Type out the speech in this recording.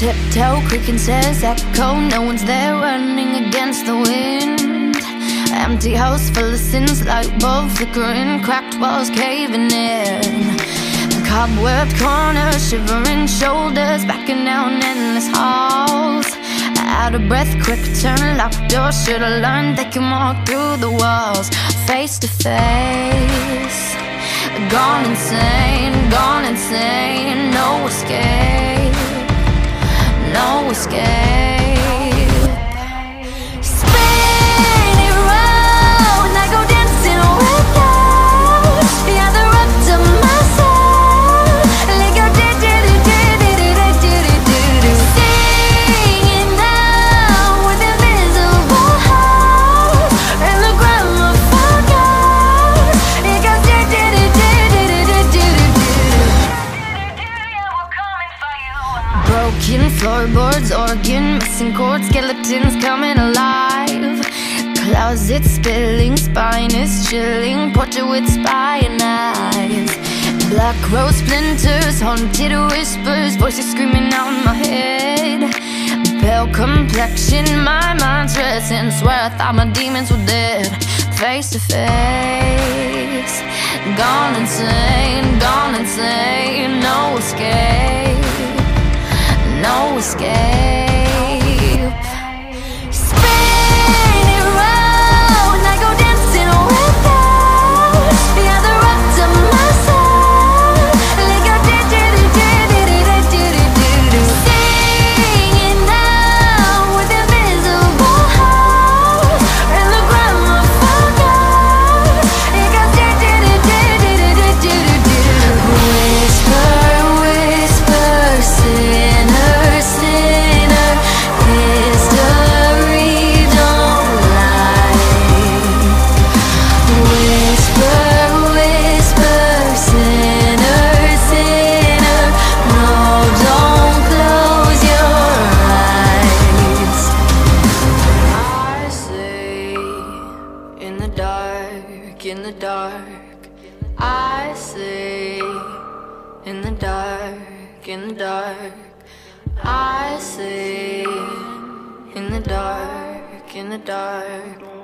Tiptoe, creaking says echo. No one's there running against the wind. Empty house full of sins, light bulb flickering, cracked walls caving in. Cobwebbed corners, shivering shoulders, backing down endless halls. Out of breath, quick turn, locked door. Should've learned they can walk through the walls, face to face. Gone insane, gone insane, no floorboards, organ, missing chords, skeletons coming alive. Closet spilling, spine is chilling, portrait with spine eyes. Black rose splinters, haunted whispers, voices screaming out in my head. Pale complexion, my mind's racing. Swear I thought my demons were dead. Face to face, gone insane, no in the dark. I see in the dark, in the dark. I see in the dark, in the dark.